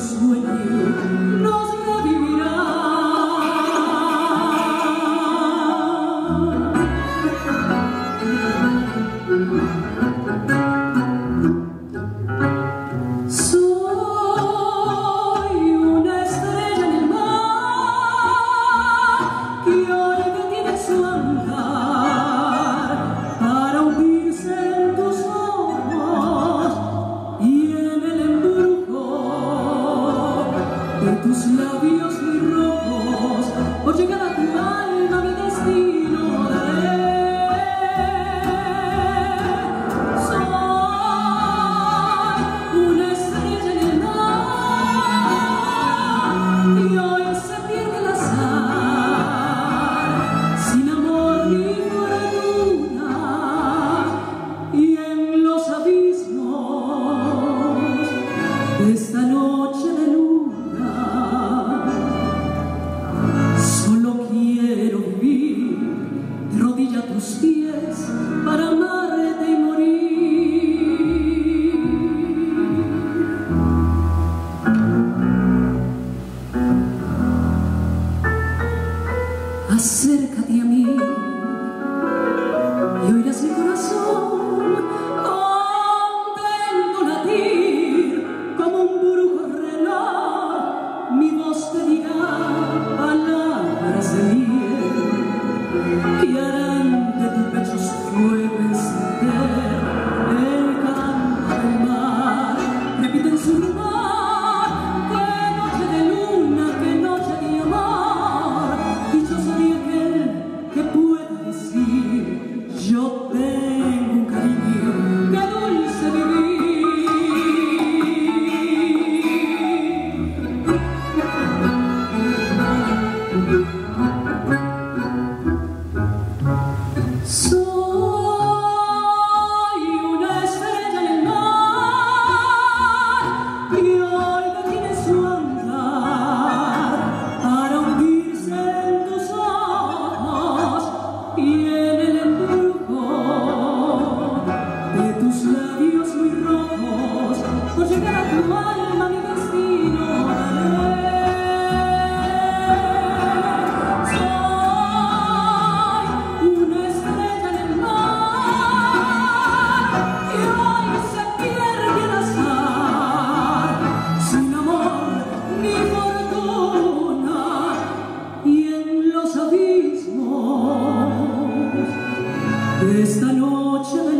所以 acércate a mí. Y oirás mi corazón contento latir como un brujo reloj. Mi voz te dirá palabras de miel que harán de tu pecho fuego Esta noche